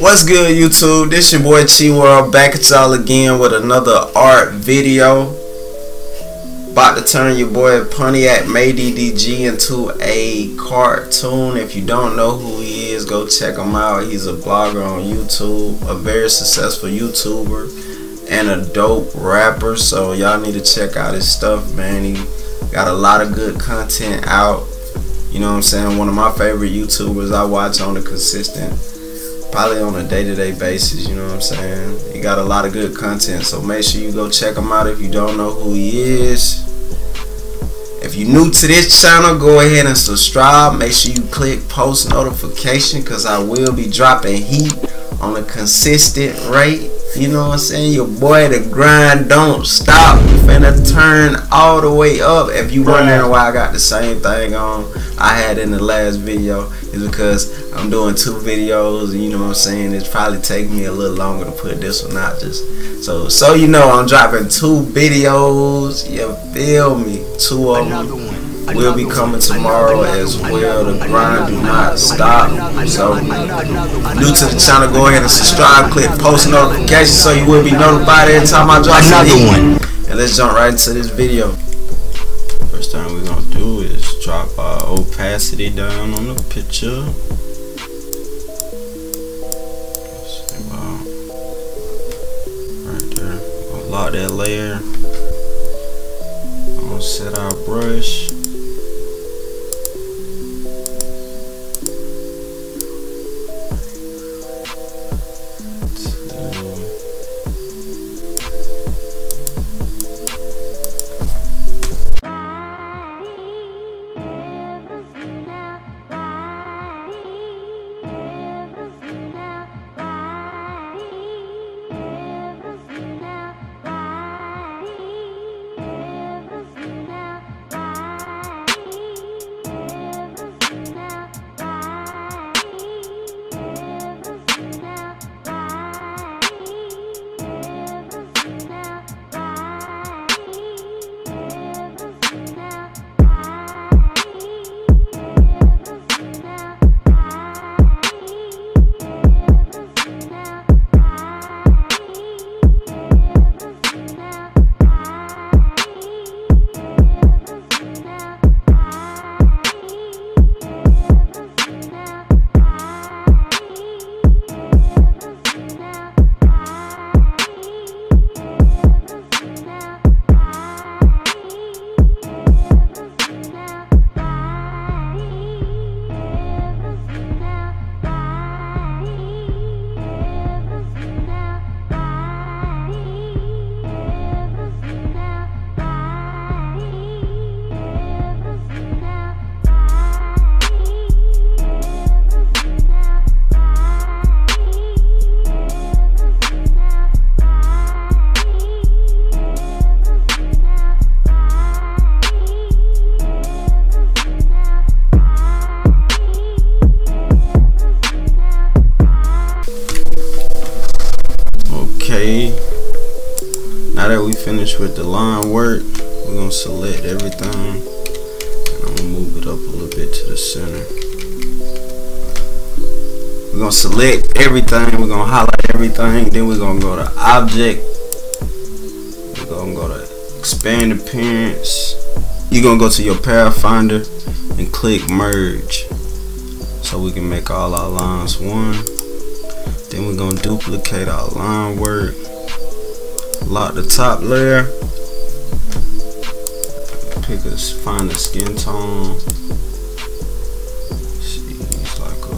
What's good YouTube? This your boy Chi World back at y'all again with another art video. About to turn your boy PontiacMadeDDG into a cartoon. If you don't know who he is, go check him out. He's a blogger on YouTube, a very successful YouTuber, and a dope rapper. So y'all need to check out his stuff, man. He got a lot of good content out. You know what I'm saying? One of my favorite YouTubers I watch on a consistent probably on a day-to-day basis you know what i'm saying he got a lot of good content so make sure you go check him out if you don't know who he is if you're new to this channel go ahead and subscribe make sure you click post notification because i will be dropping heat on a consistent rate you know what I'm saying? Your boy, the grind don't stop. You finna turn all the way up. If you wondering why I got the same thing on I had in the last video, is because I'm doing two videos. And you know what I'm saying? It's probably taking me a little longer to put this one out. Just so so you know, I'm dropping two videos. You feel me? Two of them will be coming tomorrow as well. The grind do not stop. So, new to the channel, go ahead and subscribe, click post notifications so you will be notified every time I drop another one. And let's jump right into this video. First thing we're gonna do is drop our opacity down on the picture. Lock that layer. I'm gonna set our brush. Work we're gonna select everything and I'm gonna move it up a little bit to the center we're gonna select everything we're gonna highlight everything then we're gonna go to object we're gonna go to expand appearance you're gonna go to your pathfinder and click merge so we can make all our lines one then we're gonna duplicate our line work. Lock the top layer. Pick a find a skin tone. See, it's like a,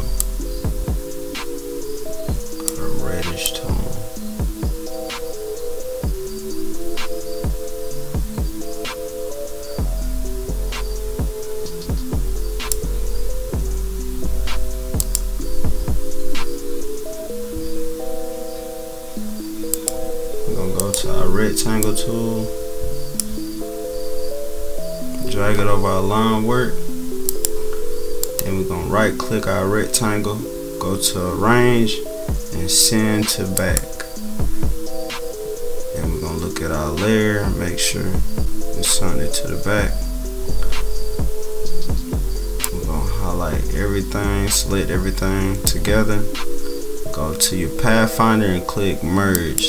a reddish tone. We're gonna Go to our rectangle tool drag it over our line work. Then we're gonna right click our rectangle go to arrange and send to back. And we're gonna look at our layer make sure it's send it to the back. We're gonna highlight everything select everything together. Go to your Pathfinder and click merge.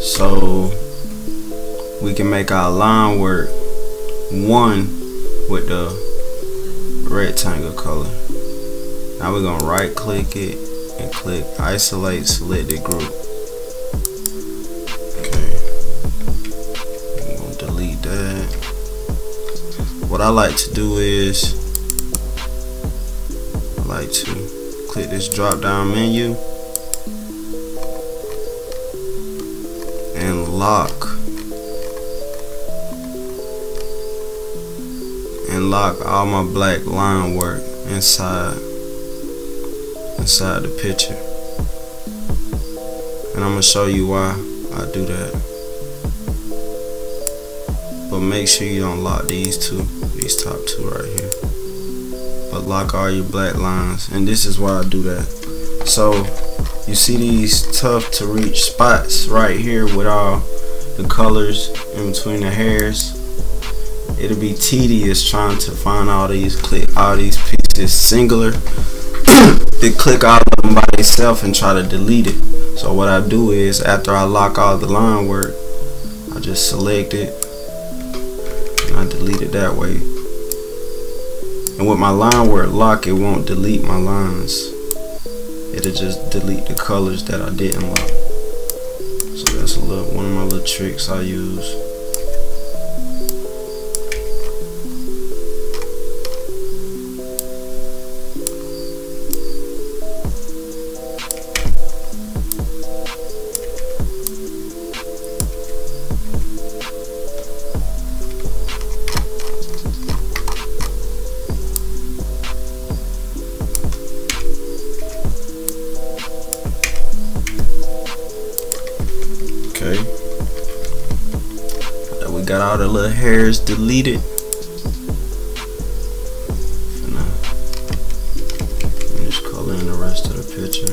So we can make our line work one with the rectangle color. Now we're gonna right click it and click isolate selected group. Okay. I'm gonna delete that. What I like to do is I like to click this drop down menu and lock and lock all my black line work inside inside the picture. And I'm gonna show you why I do that. But make sure you don't lock these two these top two right here. But lock all your black lines and this is why I do that. So you see these tough to reach spots right here with all the colors in between the hairs it'll be tedious trying to find all these click all these pieces singular. To click all of them by itself and try to delete it. So what I do is after I lock all the line work I just select it. And I delete it that way. And with my line work lock it won't delete my lines. It'll just delete the colors that I didn't lock. So that's a little one of my little tricks I use all the little hairs deleted. Finna finish uh, coloring the rest of the picture.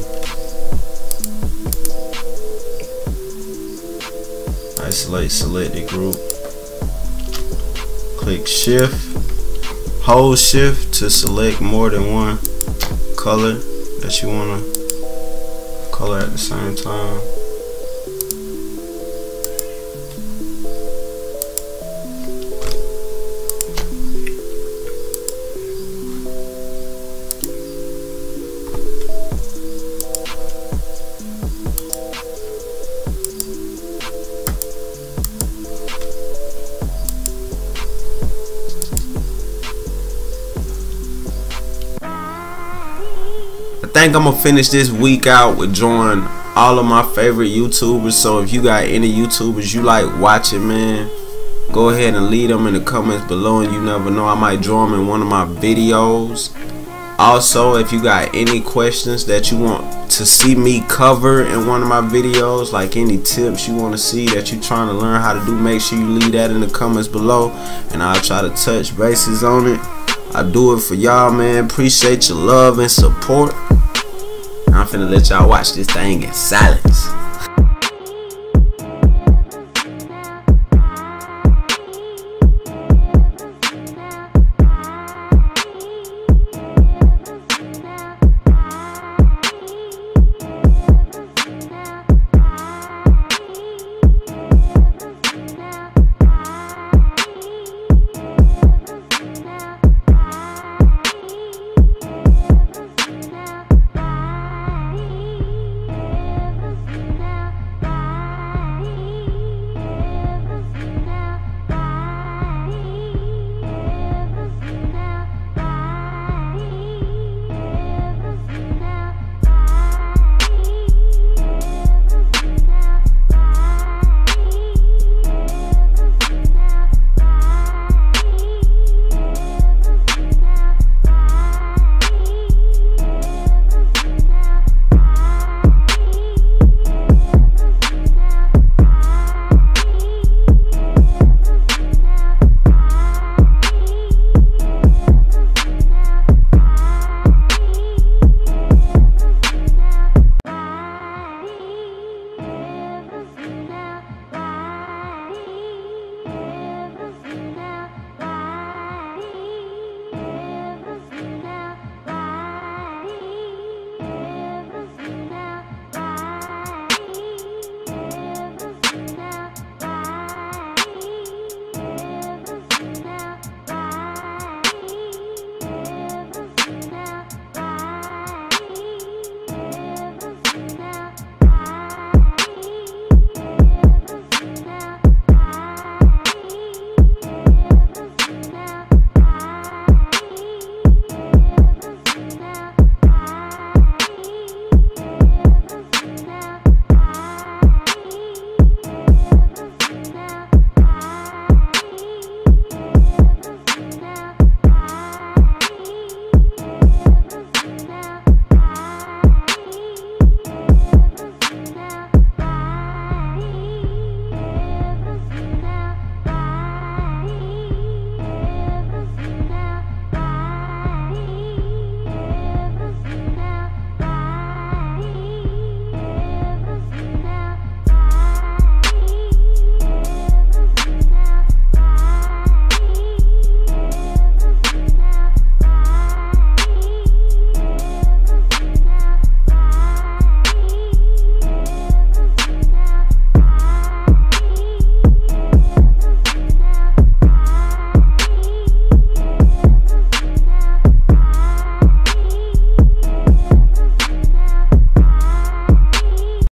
Isolate selected group. Click shift. Hold shift to select more than one color that you wanna color at the same time. Think I'm gonna finish this week out with drawing all of my favorite YouTubers. So if you got any YouTubers you like watching, man, go ahead and leave them in the comments below. And you never know, I might draw them in one of my videos. Also, if you got any questions that you want to see me cover in one of my videos, like any tips you want to see that you're trying to learn how to do, make sure you leave that in the comments below. And I'll try to touch bases on it. I do it for y'all, man. Appreciate your love and support. I'm finna let y'all watch this thing in silence.